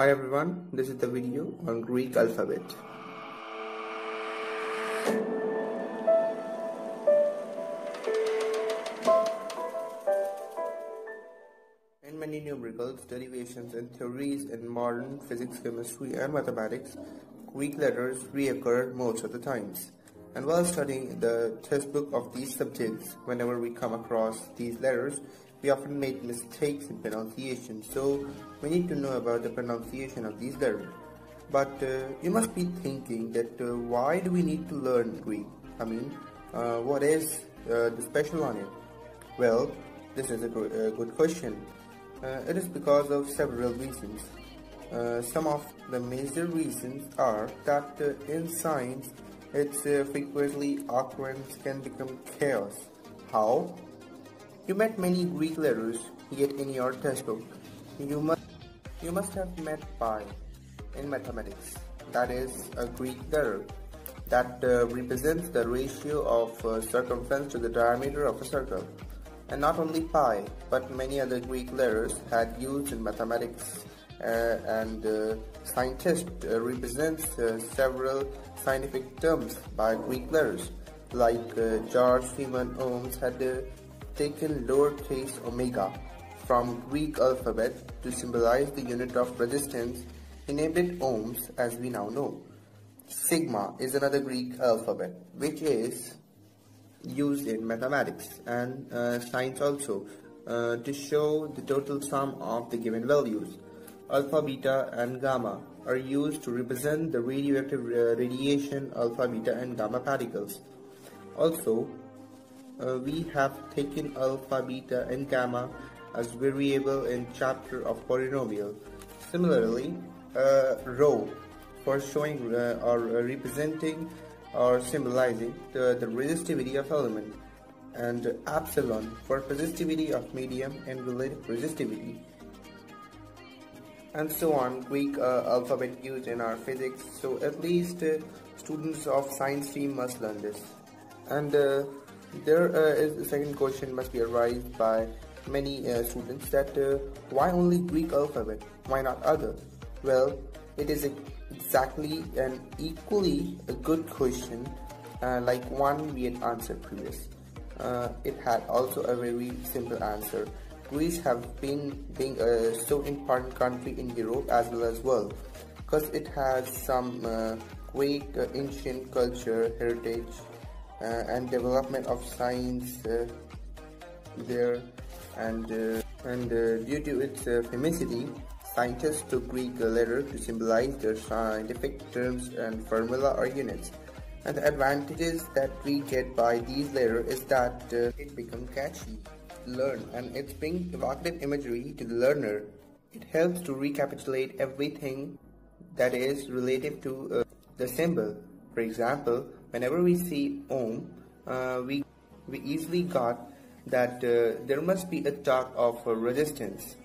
Hi everyone, this is the video on Greek alphabet. In many numericals, derivations and theories in modern physics, chemistry and mathematics, Greek letters reoccur most of the times. And while studying the textbook of these subjects, whenever we come across these letters, we often make mistakes in pronunciation. So we need to know about the pronunciation of these letters. But uh, you must be thinking that uh, why do we need to learn Greek? I mean, uh, what is uh, the special on it? Well, this is a, a good question. Uh, it is because of several reasons. Uh, some of the major reasons are that in science its uh, frequently occurrence can become chaos. How? You met many Greek letters, yet in your textbook, you must, you must have met pi in mathematics. That is a Greek letter that uh, represents the ratio of uh, circumference to the diameter of a circle. And not only pi, but many other Greek letters had used in mathematics uh, and uh, scientists uh, represents several scientific terms by Greek letters, like George Freeman Ohms had taken lowercase omega from Greek alphabet to symbolize the unit of resistance. Named it ohms as we now know. Sigma is another Greek alphabet which is used in mathematics and uh, science also uh, to show the total sum of the given values. Alpha, beta and gamma are used to represent the radioactive uh, radiation alpha, beta and gamma particles. Also, uh, we have taken alpha, beta and gamma as variable in chapter of polynomial. Similarly, uh, rho for showing uh, or representing or symbolizing the, the resistivity of element and epsilon for resistivity of medium and relative resistivity and so on Greek uh, alphabet used in our physics so at least uh, students of science stream must learn this and uh, there uh, is a second question must be arise by many uh, students that uh, why only Greek alphabet? Why not other? Well, it is exactly and equally a good question uh, like one we had answered previous. Uh, it had also a very simple answer. Greece have been being a so important country in Europe as well as world because it has some uh, great ancient culture, heritage, and development of science uh, there and uh, and due to its famosity scientists took Greek letter to symbolize their scientific terms and formula or units. And the advantages that we get by these letters is that uh, it become catchy learn and it's bring evocative imagery to the learner. It helps to recapitulate everything that is relative to uh, the symbol. For example whenever we see ohm, uh, we, we easily got that uh, there must be a talk of uh, resistance.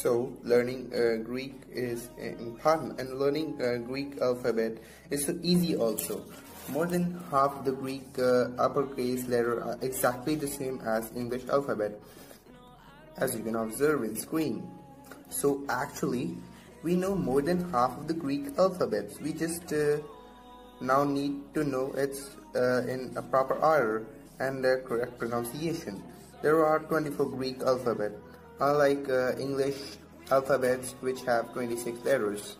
So learning uh, Greek is important and learning uh, Greek alphabet is so easy also. More than half the Greek uh, uppercase letter are exactly the same as English alphabet as you can observe in screen. So actually we know more than half of the Greek alphabets. We just now need to know its uh, in a proper order and the correct pronunciation. There are 24 Greek alphabet, unlike uh, English alphabets which have 26 letters.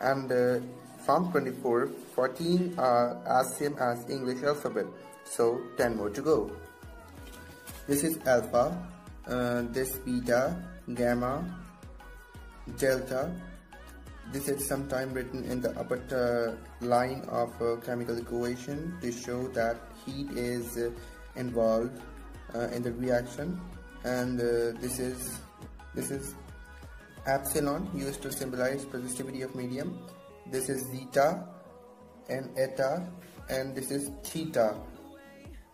And uh, from 24, 14 are as same as English alphabet, so 10 more to go. This is alpha, uh, this beta, gamma, delta, this is sometimes written in the upper uh, line of a chemical equation to show that heat is uh, involved uh, in the reaction. And uh, this is this is epsilon used to symbolize resistivity of medium. This is zeta and eta and this is theta.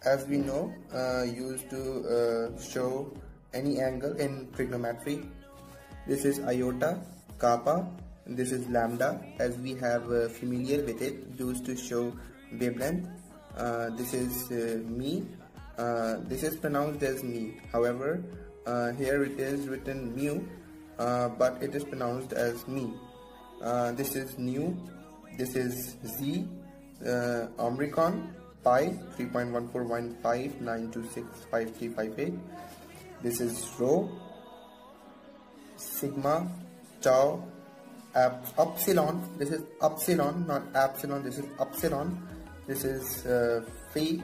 As we know uh, used to uh, show any angle in trigonometry. This is iota kappa this is lambda as we have uh, familiar with it used to show wavelength uh, this is uh, me uh, this is pronounced as me however uh, here it is written mu uh, but it is pronounced as me. This is nu this is z, Omicron, pi 3.14159265358. This is rho, sigma, tau, upsilon. This is upsilon, not epsilon. This is upsilon. This is uh, phi,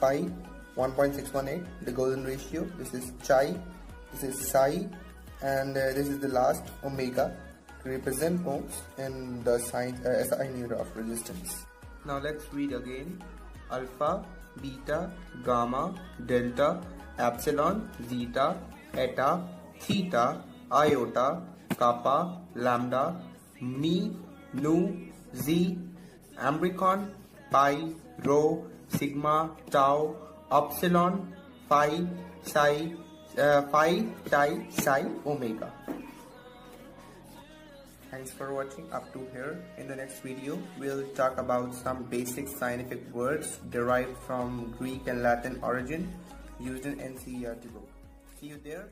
phi 1.618, the golden ratio. This is chi, this is psi, and uh, this is the last omega to represent ohms in the sign uh, SI unit of resistance. Now let's read again alpha, beta, gamma, delta, epsilon, zeta, eta, theta, iota, kappa, lambda, mi, nu, z, omicron, pi, rho, sigma, tau, epsilon, phi, psi, uh, phi, chi, psi, omega. Thanks for watching up to here. In the next video, we'll talk about some basic scientific words derived from Greek and Latin origin used in NCERT book. See you there.